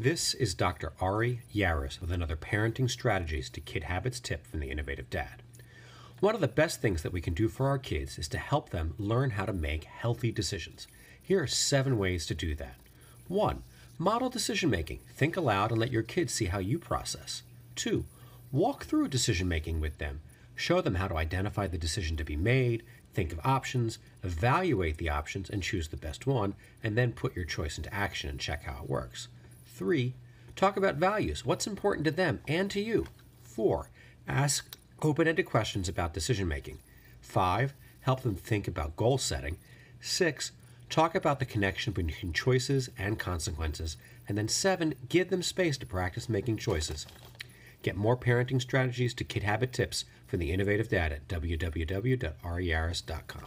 This is Dr. Ari Yares with another Parenting Strategies to Kid Habits tip from the Innovative Dad. One of the best things that we can do for our kids is to help them learn how to make healthy decisions. Here are seven ways to do that. 1. Model decision making. Think aloud and let your kids see how you process. 2. Walk through decision making with them. Show them how to identify the decision to be made, think of options, evaluate the options, and choose the best one, and then put your choice into action and check how it works. Three, talk about values. What's important to them and to you? Four, ask open ended questions about decision making. Five, help them think about goal setting. Six, talk about the connection between choices and consequences. And then seven, give them space to practice making choices. Get more parenting strategies to kid habit tips from the innovative dad at www.ariyares.com.